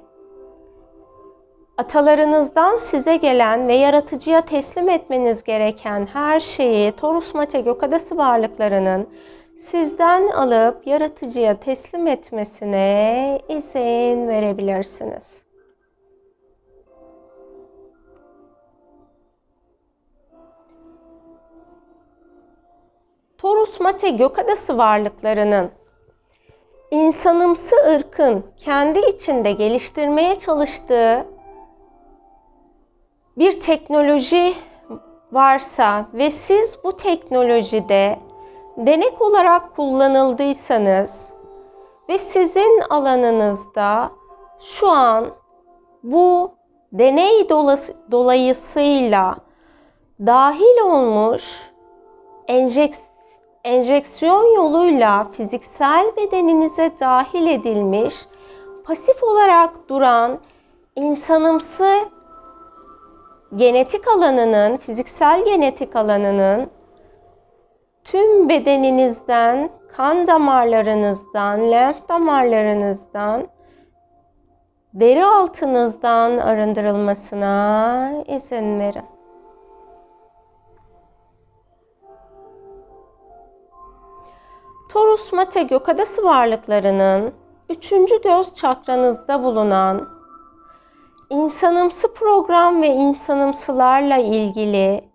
atalarınızdan size gelen ve yaratıcıya teslim etmeniz gereken her şeyi Torus Mate Gökadası varlıklarının sizden alıp yaratıcıya teslim etmesine izin verebilirsiniz. Torus Mate Gökadası varlıklarının insanımsı ırkın kendi içinde geliştirmeye çalıştığı bir teknoloji varsa ve siz bu teknolojide denek olarak kullanıldıysanız ve sizin alanınızda şu an bu deney dolayısıyla dahil olmuş enjeks enjeksiyon yoluyla fiziksel bedeninize dahil edilmiş pasif olarak duran insanımsı genetik alanının, fiziksel genetik alanının tüm bedeninizden, kan damarlarınızdan, lenf damarlarınızdan, deri altınızdan arındırılmasına izin verin. Torus Mate Gökadası varlıklarının üçüncü göz çakranızda bulunan insanımsı program ve insanımsılarla ilgili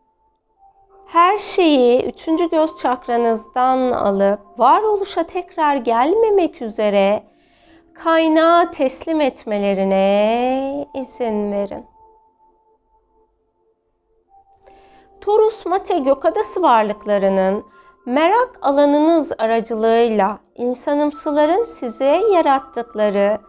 her şeyi üçüncü göz çakranızdan alıp varoluşa tekrar gelmemek üzere kaynağa teslim etmelerine izin verin. Torus Mate Gökadası varlıklarının merak alanınız aracılığıyla insanımsıların size yarattıkları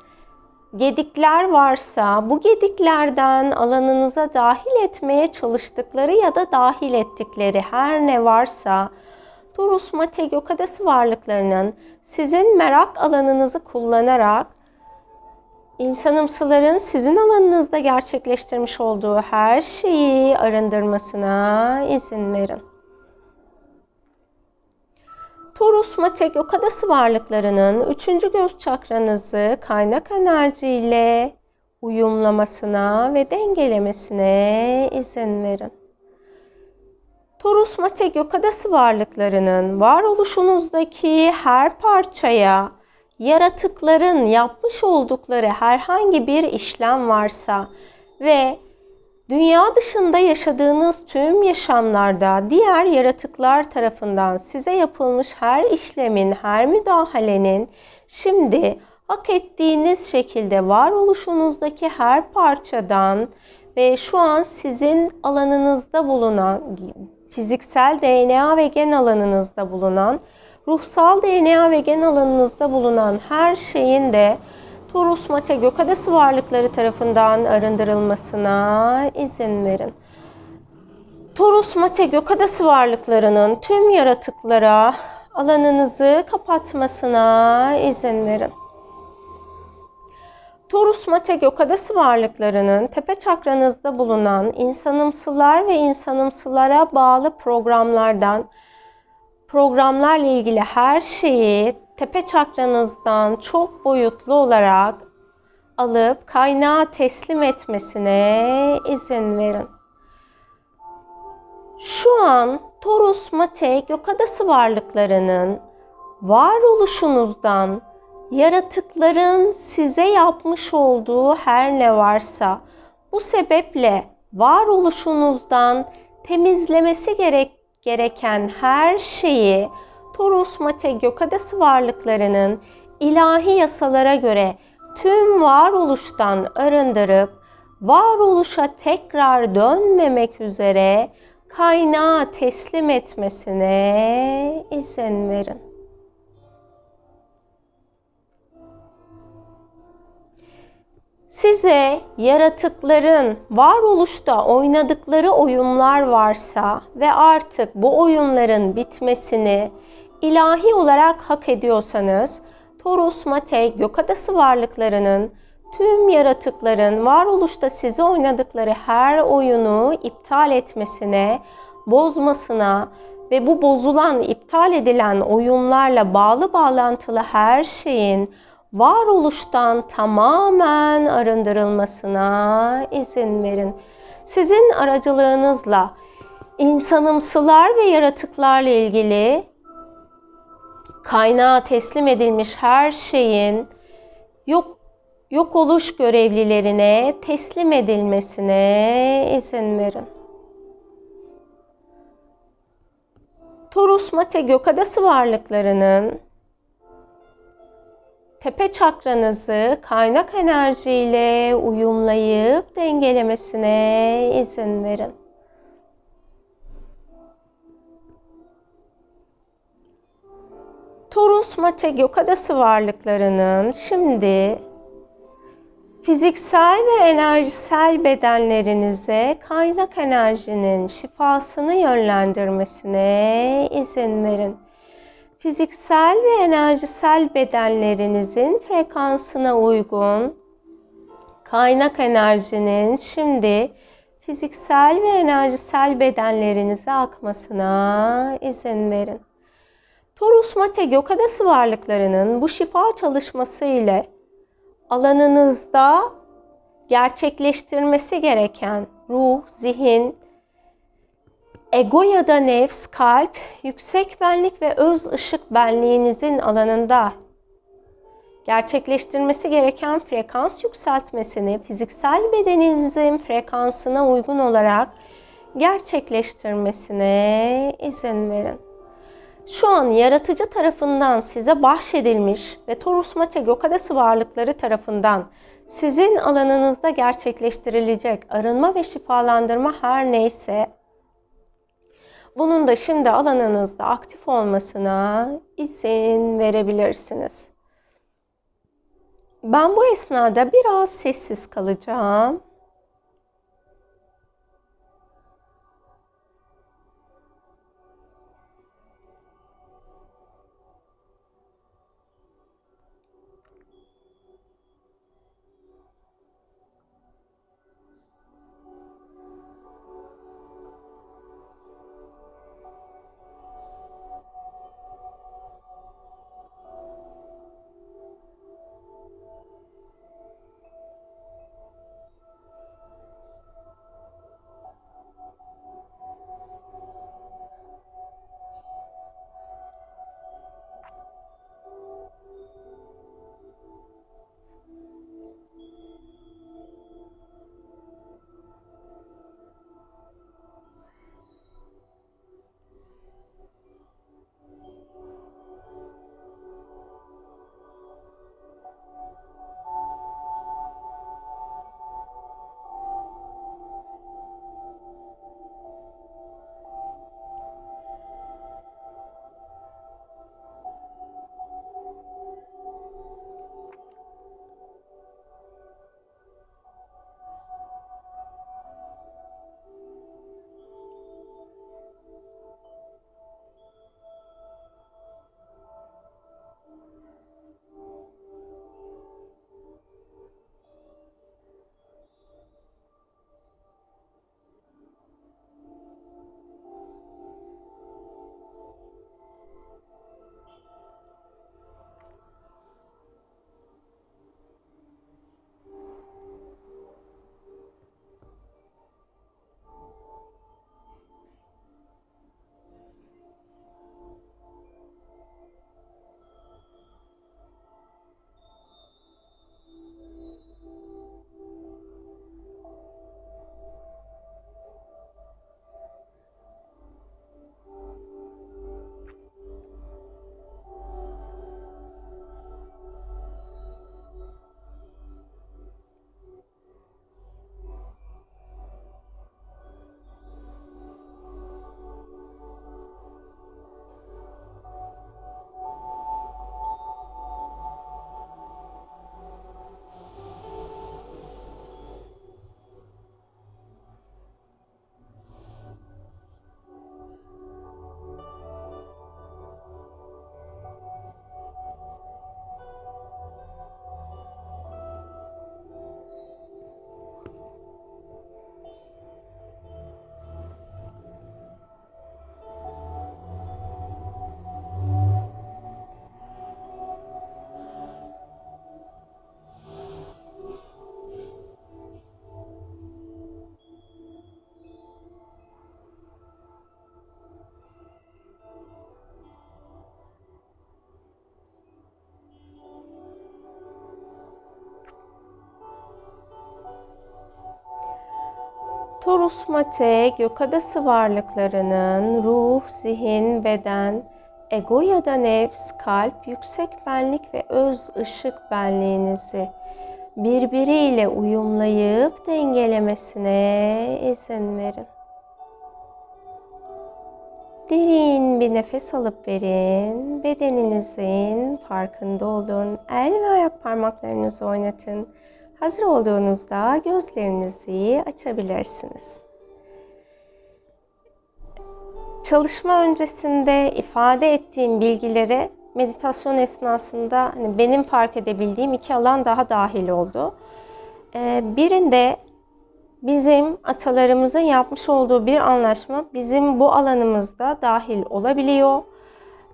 gedikler varsa bu gediklerden alanınıza dahil etmeye çalıştıkları ya da dahil ettikleri her ne varsa Torus Mate Gökadası varlıklarının sizin merak alanınızı kullanarak insanımsıların sizin alanınızda gerçekleştirmiş olduğu her şeyi arındırmasına izin verin. Torus Mate Gökadası varlıklarının üçüncü göz çakranızı kaynak enerjiyle uyumlamasına ve dengelemesine izin verin. Torus Mate Gökadası varlıklarının varoluşunuzdaki her parçaya yaratıkların yapmış oldukları herhangi bir işlem varsa ve Dünya dışında yaşadığınız tüm yaşamlarda diğer yaratıklar tarafından size yapılmış her işlemin, her müdahalenin şimdi hak ettiğiniz şekilde varoluşunuzdaki her parçadan ve şu an sizin alanınızda bulunan fiziksel DNA ve gen alanınızda bulunan, ruhsal DNA ve gen alanınızda bulunan her şeyin de Torus Mate Gökadası varlıkları tarafından arındırılmasına izin verin. Torus Mate Gökadası varlıklarının tüm yaratıklara alanınızı kapatmasına izin verin. Torus Mate Gökadası varlıklarının tepe çakranızda bulunan insanımsılar ve insanımsılara bağlı programlardan programlarla ilgili her şeyi tepe çakranızdan çok boyutlu olarak alıp kaynağa teslim etmesine izin verin. Şu an Torus Mate Gökadası varlıklarının varoluşunuzdan yaratıkların size yapmış olduğu her ne varsa bu sebeple varoluşunuzdan temizlemesi gerek, gereken her şeyi Torus Mate Gökadası varlıklarının ilahi yasalara göre tüm varoluştan arındırıp varoluşa tekrar dönmemek üzere kaynağa teslim etmesine izin verin. Size yaratıkların varoluşta oynadıkları oyunlar varsa ve artık bu oyunların bitmesini ilahi olarak hak ediyorsanız Torus, Mate, Gökadası varlıklarının tüm yaratıkların varoluşta size oynadıkları her oyunu iptal etmesine, bozmasına ve bu bozulan, iptal edilen oyunlarla bağlı bağlantılı her şeyin varoluştan tamamen arındırılmasına izin verin. Sizin aracılığınızla insanımsılar ve yaratıklarla ilgili kaynağa teslim edilmiş her şeyin yok yok oluş görevlilerine teslim edilmesine izin verin. Torus Mate Gökadası varlıklarının tepe çakranızı kaynak enerjiyle uyumlayıp dengelemesine izin verin. Torus Mate Gökadası varlıklarının şimdi fiziksel ve enerjisel bedenlerinize kaynak enerjinin şifasını yönlendirmesine izin verin. Fiziksel ve enerjisel bedenlerinizin frekansına uygun kaynak enerjinin şimdi fiziksel ve enerjisel bedenlerinize akmasına izin verin. Torus Mate Gökadası varlıklarının bu şifa çalışması ile alanınızda gerçekleştirmesi gereken ruh, zihin, ego ya da nefs, kalp, yüksek benlik ve öz ışık benliğinizin alanında gerçekleştirmesi gereken frekans yükseltmesini fiziksel bedeninizin frekansına uygun olarak gerçekleştirmesine izin verin. Şu an yaratıcı tarafından size bahşedilmiş ve Torus Mate Gökadası varlıkları tarafından sizin alanınızda gerçekleştirilecek arınma ve şifalandırma her neyse bunun da şimdi alanınızda aktif olmasına izin verebilirsiniz. Ben bu esnada biraz sessiz kalacağım. Torus Mate, gökadası varlıklarının ruh, zihin, beden, ego ya da nefs, kalp, yüksek benlik ve öz ışık benliğinizi birbiriyle uyumlayıp dengelemesine izin verin. Derin bir nefes alıp verin. Bedeninizin farkında olun. El ve ayak parmaklarınızı oynatın. Hazır olduğunuzda gözlerinizi açabilirsiniz. Çalışma öncesinde ifade ettiğim bilgileri meditasyon esnasında hani benim fark edebildiğim iki alan daha dahil oldu. Ee, birinde bizim atalarımızın yapmış olduğu bir anlaşma bizim bu alanımızda dahil olabiliyor.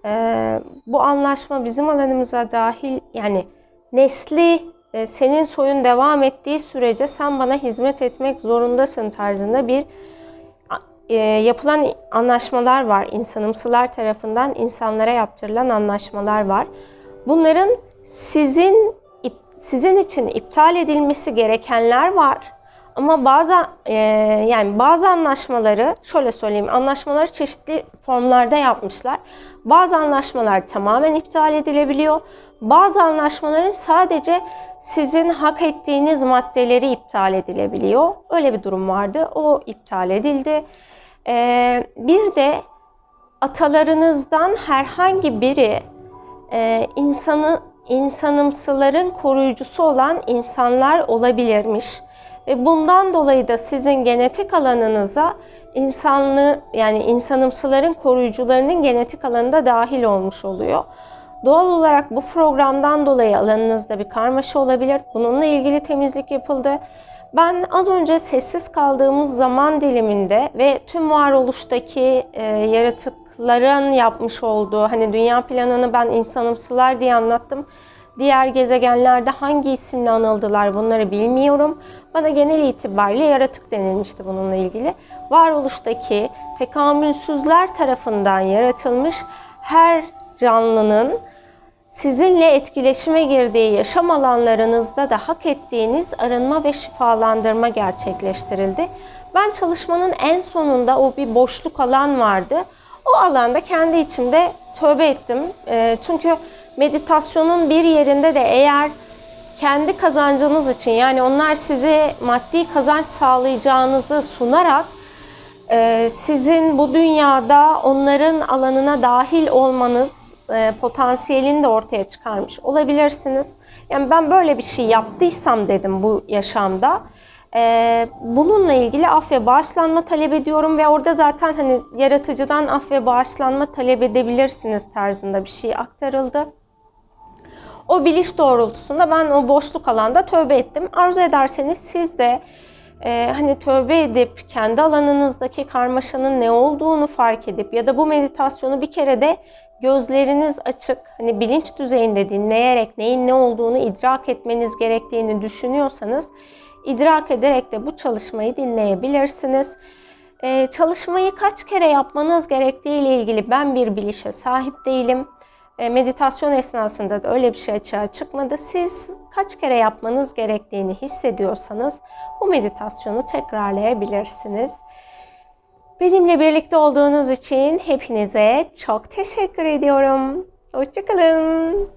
Ee, bu anlaşma bizim alanımıza dahil yani nesli senin soyun devam ettiği sürece sen bana hizmet etmek zorundasın tarzında bir e, yapılan anlaşmalar var. İnsanımsılar tarafından insanlara yaptırılan anlaşmalar var. Bunların sizin sizin için iptal edilmesi gerekenler var. Ama bazı e, yani bazı anlaşmaları şöyle söyleyeyim anlaşmaları çeşitli formlarda yapmışlar. Bazı anlaşmalar tamamen iptal edilebiliyor. Bazı anlaşmaların sadece sizin hak ettiğiniz maddeleri iptal edilebiliyor. Öyle bir durum vardı. O iptal edildi. Ee, bir de atalarınızdan herhangi biri e, insanı insanımsıların koruyucusu olan insanlar olabilirmiş. Ve bundan dolayı da sizin genetik alanınıza insanlığı yani insanımsıların koruyucularının genetik alanında dahil olmuş oluyor. Doğal olarak bu programdan dolayı alanınızda bir karmaşa olabilir. Bununla ilgili temizlik yapıldı. Ben az önce sessiz kaldığımız zaman diliminde ve tüm varoluştaki e, yaratıkların yapmış olduğu hani dünya planını ben insanımsılar diye anlattım. Diğer gezegenlerde hangi isimle anıldılar bunları bilmiyorum. Bana genel itibariyle yaratık denilmişti bununla ilgili. Varoluştaki tekamülsüzler tarafından yaratılmış her canlının sizinle etkileşime girdiği yaşam alanlarınızda da hak ettiğiniz arınma ve şifalandırma gerçekleştirildi. Ben çalışmanın en sonunda o bir boşluk alan vardı. O alanda kendi içimde tövbe ettim. E, çünkü meditasyonun bir yerinde de eğer kendi kazancınız için yani onlar size maddi kazanç sağlayacağınızı sunarak e, sizin bu dünyada onların alanına dahil olmanız e, potansiyelini de ortaya çıkarmış olabilirsiniz. Yani ben böyle bir şey yaptıysam dedim bu yaşamda. E, bununla ilgili af ve bağışlanma talep ediyorum ve orada zaten hani yaratıcıdan af ve bağışlanma talep edebilirsiniz tarzında bir şey aktarıldı. O biliş doğrultusunda ben o boşluk alanda tövbe ettim. Arzu ederseniz siz de e, hani tövbe edip kendi alanınızdaki karmaşanın ne olduğunu fark edip ya da bu meditasyonu bir kere de gözleriniz açık, hani bilinç düzeyinde dinleyerek neyin ne olduğunu idrak etmeniz gerektiğini düşünüyorsanız idrak ederek de bu çalışmayı dinleyebilirsiniz. Ee, çalışmayı kaç kere yapmanız gerektiği ile ilgili ben bir bilişe sahip değilim. Ee, meditasyon esnasında da öyle bir şey açığa çıkmadı. Siz kaç kere yapmanız gerektiğini hissediyorsanız bu meditasyonu tekrarlayabilirsiniz. Benimle birlikte olduğunuz için hepinize çok teşekkür ediyorum. Hoşçakalın.